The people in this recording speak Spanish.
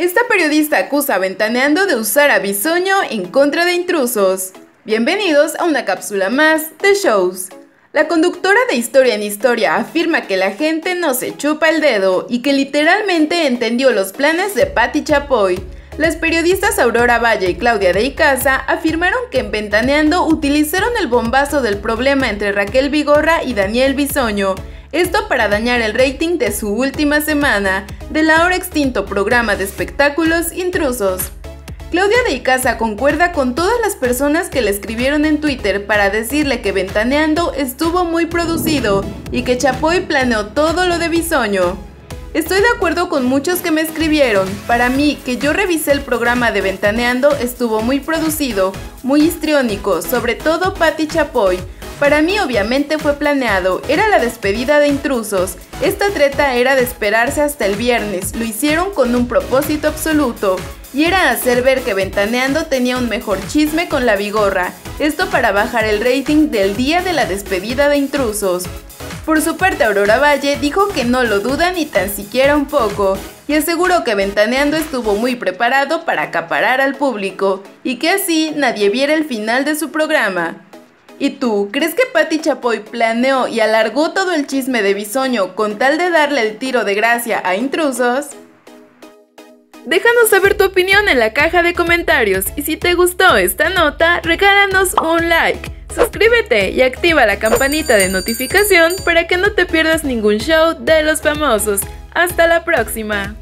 Esta periodista acusa a Ventaneando de usar a Bisoño en contra de intrusos. Bienvenidos a una cápsula más de shows. La conductora de Historia en Historia afirma que la gente no se chupa el dedo y que literalmente entendió los planes de Patti Chapoy. Las periodistas Aurora Valle y Claudia de Icaza afirmaron que en Ventaneando utilizaron el bombazo del problema entre Raquel Vigorra y Daniel Bisoño esto para dañar el rating de su última semana del ahora extinto programa de espectáculos Intrusos. Claudia de Icaza concuerda con todas las personas que le escribieron en Twitter para decirle que Ventaneando estuvo muy producido y que Chapoy planeó todo lo de Bisoño. Estoy de acuerdo con muchos que me escribieron. Para mí, que yo revisé el programa de Ventaneando, estuvo muy producido, muy histriónico, sobre todo Patti Chapoy, para mí obviamente fue planeado, era la despedida de intrusos. Esta treta era de esperarse hasta el viernes, lo hicieron con un propósito absoluto. Y era hacer ver que Ventaneando tenía un mejor chisme con la vigorra, esto para bajar el rating del día de la despedida de intrusos. Por su parte, Aurora Valle dijo que no lo duda ni tan siquiera un poco, y aseguró que Ventaneando estuvo muy preparado para acaparar al público, y que así nadie viera el final de su programa. ¿Y tú, crees que Patti Chapoy planeó y alargó todo el chisme de Bisoño con tal de darle el tiro de gracia a intrusos? Déjanos saber tu opinión en la caja de comentarios y si te gustó esta nota, regálanos un like. Suscríbete y activa la campanita de notificación para que no te pierdas ningún show de los famosos. Hasta la próxima.